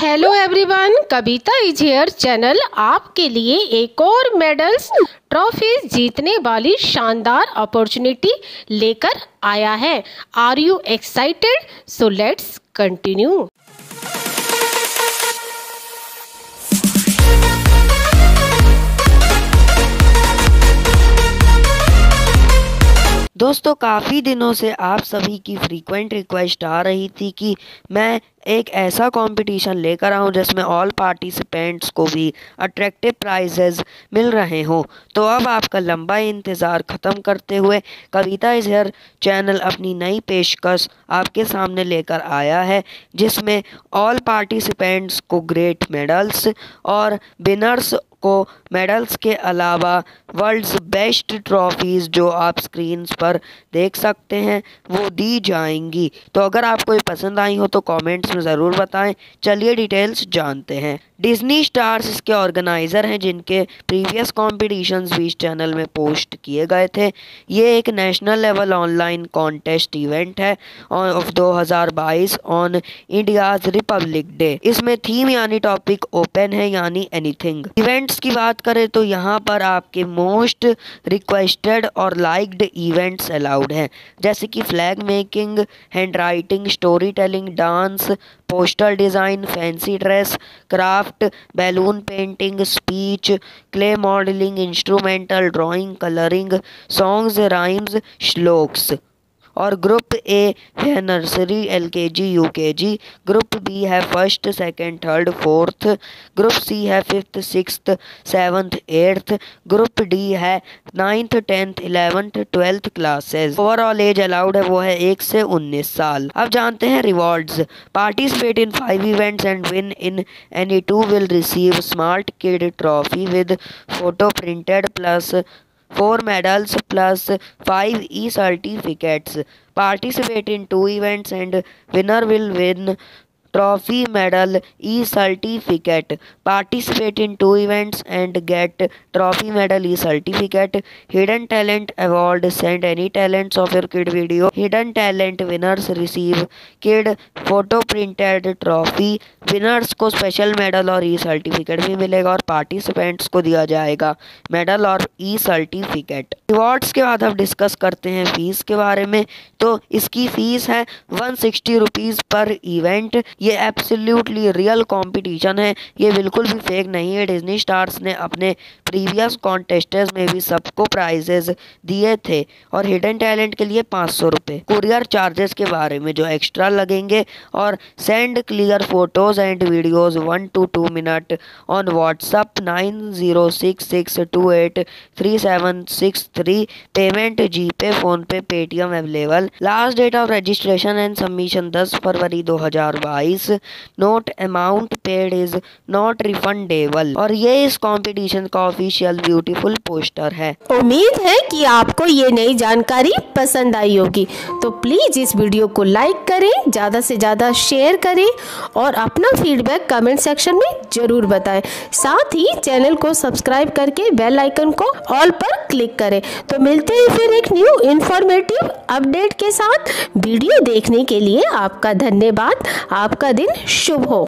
Hello everyone Kavita is here channel आपके लिए एक और मेडल्स ट्रॉफी जीतने वाली शानदार अपॉर्चुनिटी लेकर आया है। Are you excited so let's continue दोस्तों, काफ़ी दिनों से आप सभी की फ्रीक्वेंट रिक्वेस्ट आ रही थी कि मैं एक ऐसा कंपटीशन लेकर आऊँ जिसमें ऑल पार्टिसिपेंट्स को भी अट्रैक्टिव प्राइजेज मिल रहे हों। तो अब आपका लंबा इंतज़ार ख़त्म करते हुए कविता इज़ हेयर चैनल अपनी नई पेशकश आपके सामने लेकर आया है, जिसमें ऑल पार्टिसिपेंट्स को ग्रेट मेडल्स और विनर्स को मेडल्स के अलावा वर्ल्ड्स बेस्ट ट्रॉफीज़ जो आप स्क्रीन पर देख सकते हैं, वो दी जाएँगी। तो अगर आपको ये पसंद आई हो तो कमेंट्स में ज़रूर बताएँ। चलिए डिटेल्स जानते हैं। डिज्नी स्टार्स इसके ऑर्गेनाइज़र हैं, जिनके प्रीवियस कॉम्पिटिशन्स भी इस चैनल में पोस्ट किए गए थे। ये एक national level online contest event है of 2022 on India's republic day. इसमें थीम यानी टॉपिक ओपन है, यानी एनीथिंग। इवेंट्स की बात करें तो यहाँ पर आपके मोस्ट रिक्वेस्टेड और लाइक्ड इवेंट्स अलाउड हैं। जैसे कि flag making hand writing story telling dance poster design fancy dress craft balloon painting speech clay modelling instrumental drawing colouring songs rhymes shlokas और ग्रुप ए है nursery L K G U K G group B है first second third fourth group C है fifth six seventh eighth group D है ninth tenth eleventh twelfth classes overall age allowed है वो है एक से उन्नीस साल. अब जानते हैं rewards participate in five events and win in any two will receive smart kid trophy with photo printed plus four medals plus five e-certificates. Participate in two events and winner will win trophy, medal E certificate participate in two events and get trophy medal E certificate hidden talent award send any talents of your kid video hidden talent winners receive kid photo printed trophy winners को special medal और ई certificate भी मिलेगा और participants को दिया जाएगा medal और ई certificate rewards के बाद हम डिस्कस करते हैं फ़ीस के बारे में. तो इसकी फ़ीस है one sixty rupees per event ये एब्सोल्युटली रियल कंपटीशन है। ये बिल्कुल भी फेक नहीं है। डिज्नी स्टार्स ने अपने प्रीवियस कॉन्टेस्टर्स में भी सबको प्राइजेज दिए थे और हिडन टैलेंट के लिए पाँच सौ रुपये कुरियर चार्जेस के बारे में जो एक्स्ट्रा लगेंगे और send clear photos and videos one two two minute on WhatsApp nine zero six six two eight three seven six three payment G pay phone pay Paytm available last date of registration and submission दस फरवरी दो हज़ार बाईस। Note amount paid is not refundable और ये इस competition का official beautiful poster है। उम्मीद है कि आपको ये नई जानकारी पसंद आई होगी। तो प्लीज़ इस वीडियो को लाइक करें, ज़्यादा से ज़्यादा शेयर करें और अपना फीडबैक कमेंट सेक्शन में ज़रूर बताएँ। साथ ही चैनल को सब्सक्राइब करके बेल आइकन को ऑल पर क्लिक करें। तो मिलते हैं फिर एक न्यू इन्फॉर्मेटिव अपडेट के साथ वीडियो देखने के लिए आपका धन्यवाद। आपका दिन शुभ हो।